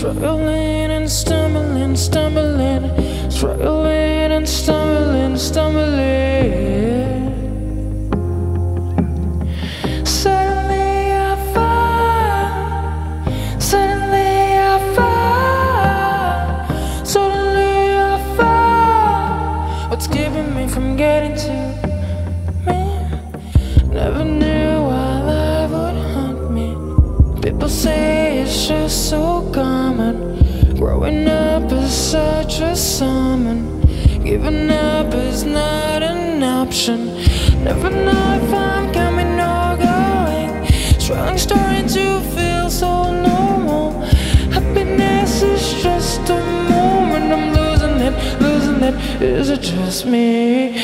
Struggling and stumbling, stumbling, struggling and stumbling, stumbling. Suddenly I find, suddenly I find, suddenly I find what's keeping me from getting to Growing up is such a summon. Giving up is not an option. Never know if I'm coming or going. Struggling, starting to feel so normal. Happiness is just a moment. I'm losing it, losing it. Is it just me?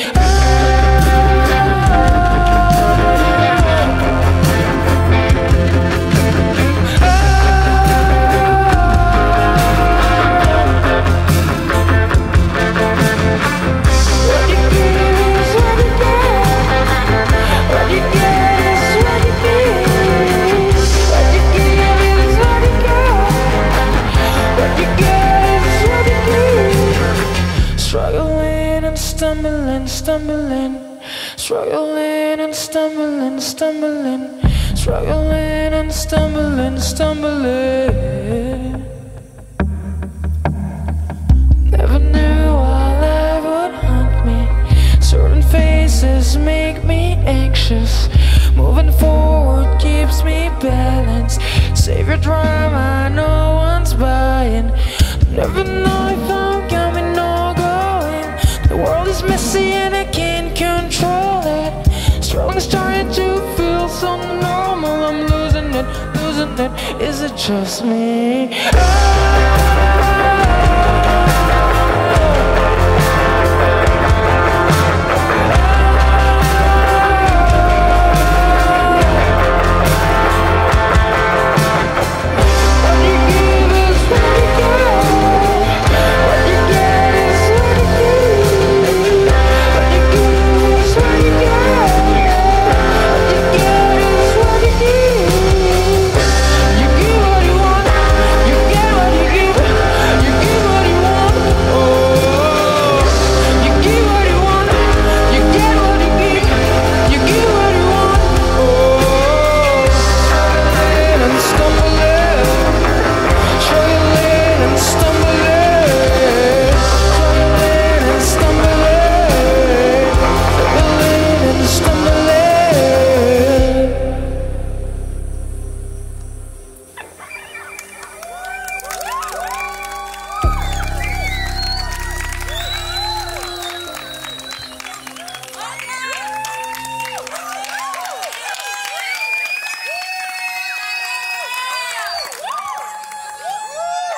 Stumbling, stumbling. Struggling and stumbling, stumbling. Struggling and stumbling, stumbling. Never knew our love would haunt me. Certain faces make me anxious. Moving forward keeps me balanced. Save your drama, no one's buying. Never know if I'm so normal. I'm losing it, losing it. Is it just me? What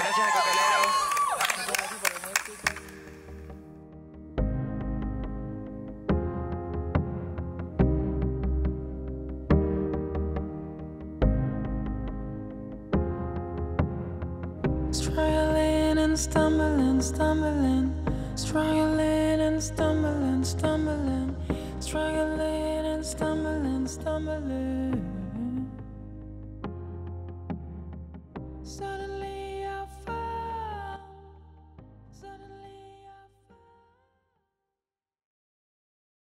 Gracias. Struggling and stumbling, stumbling, struggling and stumbling, stumbling, struggling and stumbling, stumbling.